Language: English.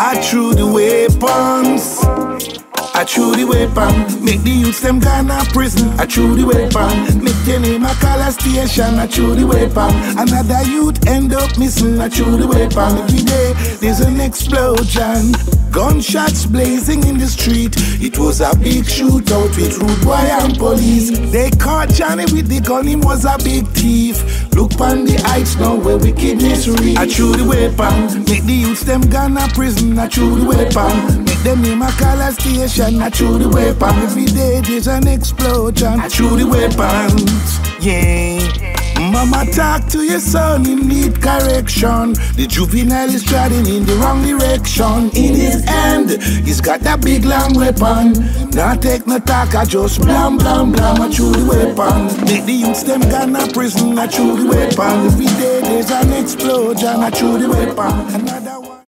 I threw the weapons. I threw the weapon, make the youths them Ghana prison. I threw the weapon, station. I threw the weapon, another youth end up missing. I threw the weapon. Every day there's an explosion, gunshots blazing in the street. It was a big shootout with rude boy and police. They caught Johnny with the gun, he was a big thief. Look on the heights now where wickedness reach. I threw the weapon, make the youths them Ghana prison. I threw the weapon, make them name a color station. I threw the weapon. Every day there's an explosion. I threw the weapons. Yeah. Mama talk to your son, he need correction. The juvenile is striding in the wrong direction. In his hand, he's got that big long weapon. Not take no talk, I just blam blam blam. I chew the weapon. Make the youths them Ghana prison. I chew the weapon. Every day there's an explosion. I chew the weapon. Another.